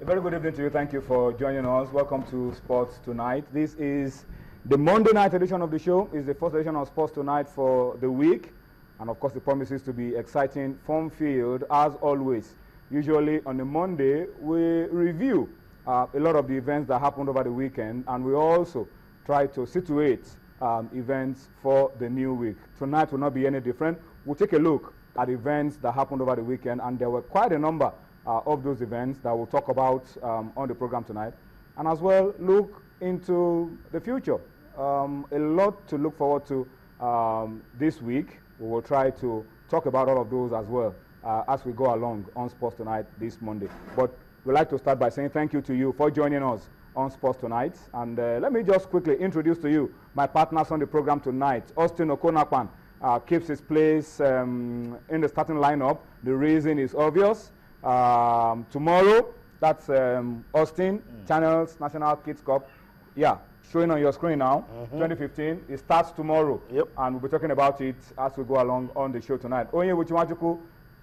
A very good evening to you. Thank you for joining us. Welcome to Sports Tonight. This is the Monday night edition of the show. It's the first edition of Sports Tonight for the week. And of course, it promises to be exciting, fun field as always. Usually on a Monday, we review uh, a lot of the events that happened over the weekend, and we also try to situate um, events for the new week. Tonight will not be any different. We'll take a look at events that happened over the weekend, and there were quite a number uh, of those events that we'll talk about um, on the program tonight, and as well look into the future. Um, a lot to look forward to um, this week. We will try to talk about all of those as well uh, as we go along on Sports Tonight this Monday. But we'd like to start by saying thank you to you for joining us on Sports Tonight. And uh, let me just quickly introduce to you my partners on the program tonight. Austin Okon-Akpan uh, keeps his place um, in the starting lineup. The reason is obvious. Um, tomorrow, that's um, Austin, mm. Channels National Kids Cup. Yeah, showing on your screen now, mm -hmm. 2015. It starts tomorrow. Yep. And we'll be talking about it as we go along on the show tonight. Onye Wuchiwachuku,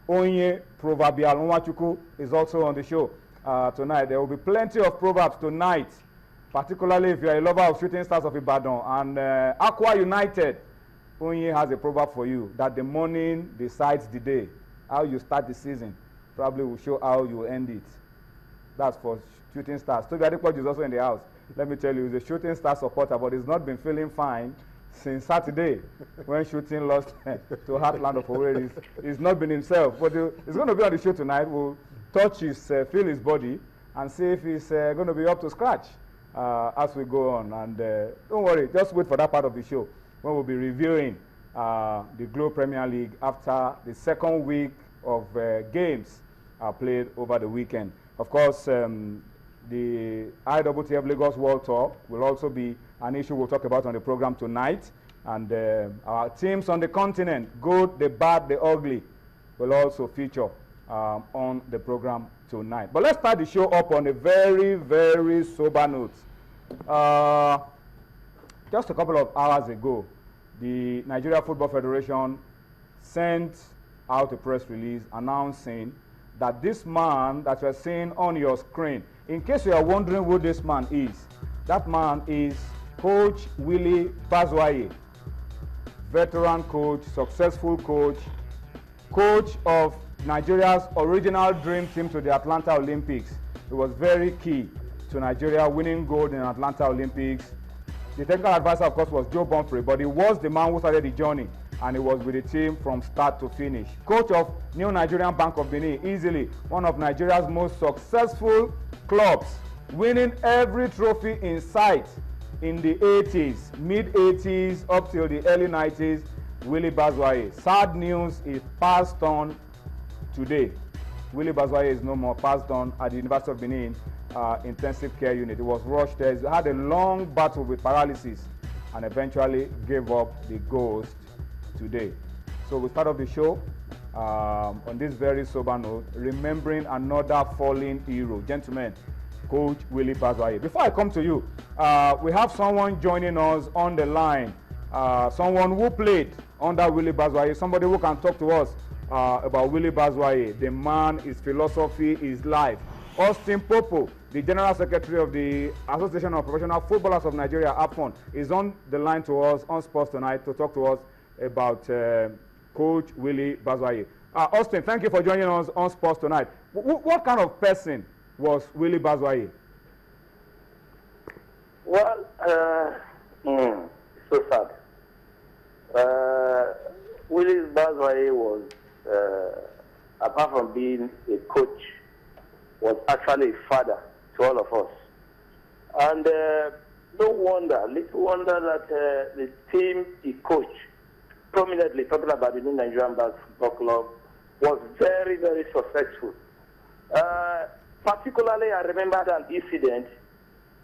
Onye Proverbial Nwachuku is also on the show uh, tonight. There will be plenty of proverbs tonight, particularly if you're a lover of shooting stars of Ibadan. And uh, Aqua United, Onye has a proverb for you that the morning decides the day, how you start the season probably will show how you end it. That's for shooting stars. Toby Adepoju is also in the house. Let me tell you, he's a shooting star supporter, but he's not been feeling fine since Saturday when shooting lost to Heartland of Owerri. He's, he's not been himself, but he's going to be on the show tonight. We'll touch his, uh, feel his body, and see if he's uh, going to be up to scratch uh, as we go on. And uh, don't worry, just wait for that part of the show when we'll be reviewing uh, the Globe Premier League after the second week of uh, games are played over the weekend. Of course, um, the IWTF Lagos World Tour will also be an issue we'll talk about on the program tonight. And uh, our teams on the continent, good, the bad, the ugly, will also feature um, on the program tonight. But let's start the show up on a very, very sober note. Uh, just a couple of hours ago, the Nigeria Football Federation sent out a press release announcing that this man that you're seeing on your screen, in case you are wondering who this man is, that man is Coach Willie Bazoye, veteran coach, successful coach, coach of Nigeria's original dream team to the Atlanta Olympics. He was very key to Nigeria winning gold in Atlanta Olympics. The technical advisor, of course, was Joe Bonfrey, but he was the man who started the journey and he was with the team from start to finish. Coach of New Nigerian Bank of Benin, easily one of Nigeria's most successful clubs, winning every trophy in sight in the 80s, mid 80s up till the early 90s. Willie Bazuaye. Sad news is passed on today. Willie Bazuaye is no more passed on at the University of Benin uh, intensive care unit. He was rushed there. He had a long battle with paralysis and eventually gave up the ghost today. So we start off the show um, on this very sober note, remembering another fallen hero. Gentlemen, Coach Willie Bazuaye. Before I come to you, uh, we have someone joining us on the line. Uh, someone who played under Willie Bazuaye, somebody who can talk to us uh, about Willie Bazuaye, the man, his philosophy, his life. Austin Popo, the General Secretary of the Association of Professional Footballers of Nigeria, AFON, is on the line to us on Sports Tonight to talk to us about uh, Coach Willie Bazuaye. Uh, Austin, thank you for joining us on Sports Tonight. W what kind of person was Willie Bazuaye? Well, uh, mm, so sad. Uh, Willie Bazuaye was, uh, apart from being a coach, was actually a father to all of us. And uh, no wonder, little wonder that uh, the team he coached prominently talking about the new Nigerian Basketball Club was very, very successful. Uh, particularly, I remember an incident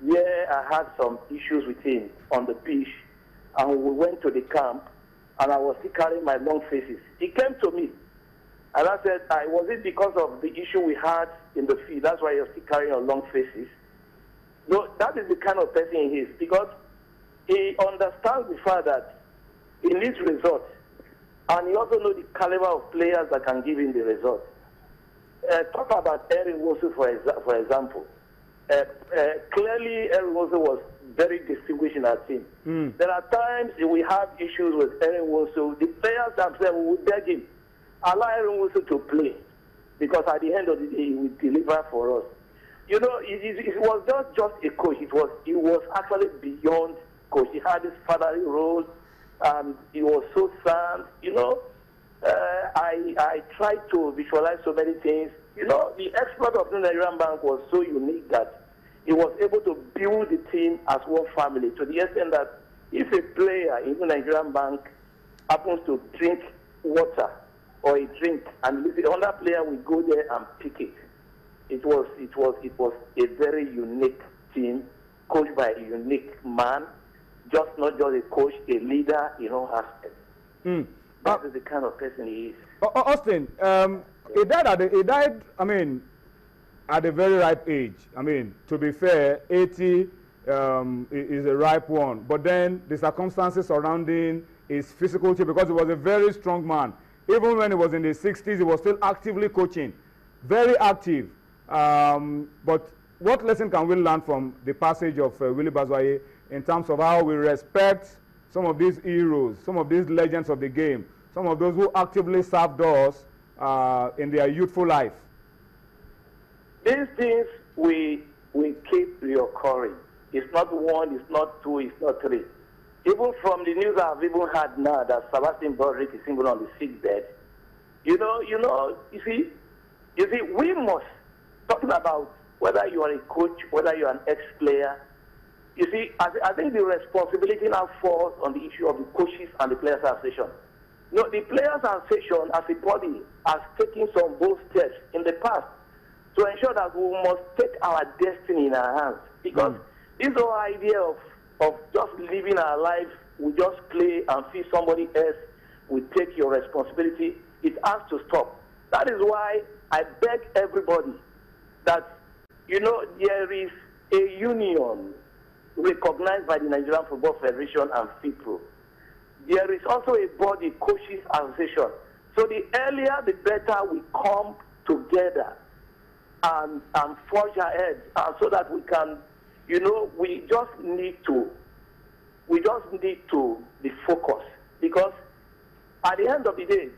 where I had some issues with him on the pitch, and we went to the camp, and I was still carrying my long faces. He came to me, and I said, I, was it because of the issue we had in the field? That's why you're still carrying your long faces. No, that is the kind of person he is, because he understands the fact that he needs results. And he also knows the caliber of players that can give him the result. uh, talk about Eric Wilson, for, exa- for example. Uh, uh, clearly, Eric Wilson was very distinguished in our team. Mm. There are times we have issues with Eric Wilson. The players themselves would beg him, allow Eric Wilson to play, because at the end of the day, he will deliver for us. You know, it, it, it was not just a coach. It was it was actually beyond coach. He had his fatherly role. Um, he was so sound. You know, uh, I I tried to visualize so many things. You know, the exploit of the Nigerian Bank was so unique that he was able to build the team as one family to the extent that if a player in the Nigerian Bank happens to drink water or a drink and the other player will go there and pick it. It was it was it was a very unique team coached by a unique man, just not just a coach, a leader, you know, aspect. Mm. That Uh, is the kind of person he is. Au- Au- Austin, um, he died at the, he died. I mean, at a very ripe age. I mean, to be fair, 80 um, is a ripe one. But then the circumstances surrounding his physical shape, because he was a very strong man. Even when he was in the 60s, he was still actively coaching, very active. Um, but what lesson can we learn from the passage of uh, Willie Bazuaye in terms of how we respect some of these heroes, some of these legends of the game, some of those who actively served us uh, in their youthful life? These things we we keep reoccurring. It's not one, it's not two, it's not three. Even from the news I've even had now that Sebastian Broderick is single on the sick bed. You know, you know, you see, you see, we must talking about whether you are a coach, whether you are an ex-player. You see, I, th- I think the responsibility now falls on the issue of the coaches and the players association. No, the players association as a body has taken some bold steps in the past to ensure that we must take our destiny in our hands. Because hmm. this whole idea of, of just living our life, we just play and see somebody else will take your responsibility, it has to stop. That is why I beg everybody that, you know, there is a union recognized by the Nigerian Football Federation and FIFPro. There is also a body, Coaches Association. So the earlier, the better we come together and, and forge ahead uh, so that we can, you know, we just need to, we just need to be focused because at the end of the day,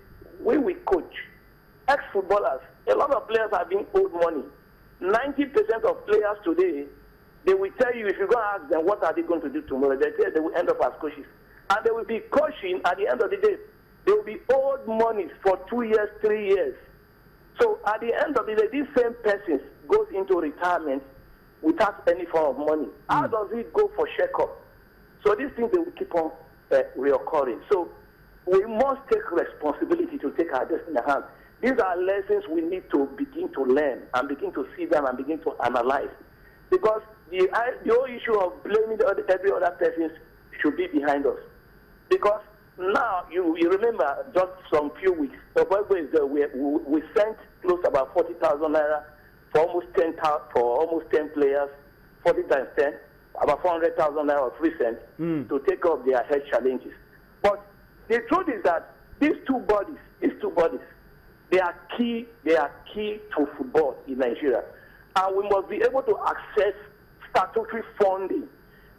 when we coach, ex-footballers, a lot of players are being owed money. 90% of players today, they will tell you, if you go ask them what are they going to do tomorrow, they say they will end up as coaches. And they will be coaching at the end of the day. They will be owed money for two years, three years. So at the end of the day, this same person goes into retirement without any form of money. How does it go for checkup? So these things they will keep on uh, reoccurring. So we must take responsibility to take our destiny in our hands. These are lessons we need to begin to learn and begin to see them and begin to analyze. Because the, the whole issue of blaming the every other person should be behind us. Because now, you, you remember just some few weeks, is there, we, we, sent close to about 40,000 naira for almost 10, thou- for almost 10 players, 40 times 10, about 400,000 naira of free Mm. to take up their health challenges. But the truth is that these two bodies, these two bodies, they are key, they are key to football in Nigeria. And we must be able to access statutory funding.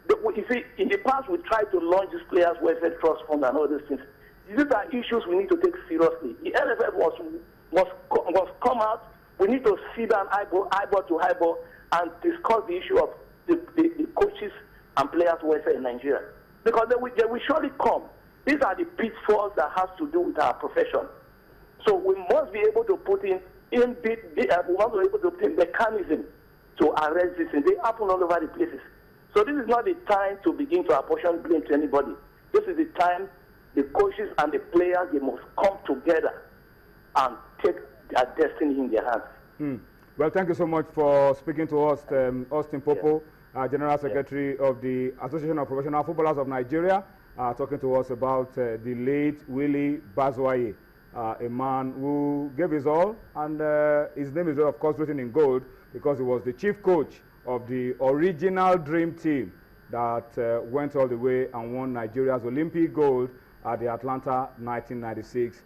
You see, in the past, we tried to launch this players' welfare trust fund and all these things. These are issues we need to take seriously. The NFF was co- must come out. We need to sit down eyeball, eyeball to eyeball and discuss the issue of the, the, the coaches and players' welfare in Nigeria. Because they will, they will surely come. These are the pitfalls that has to do with our profession. So we must be able to put in, in the, the, uh, we must be able to put in mechanism to arrest this, and they happen all over the places. So this is not the time to begin to apportion blame to anybody. This is the time the coaches and the players they must come together and take their destiny in their hands. Hmm. Well, thank you so much for speaking to us, um, Austin Popo, uh, General Secretary of the Association of Professional Footballers of Nigeria, uh, talking to us about uh, the late Willie Bazuaye, uh, a man who gave his all, and uh, his name is, of course, written in gold because he was the chief coach of the original dream team that uh, went all the way and won Nigeria's Olympic gold at the Atlanta 1996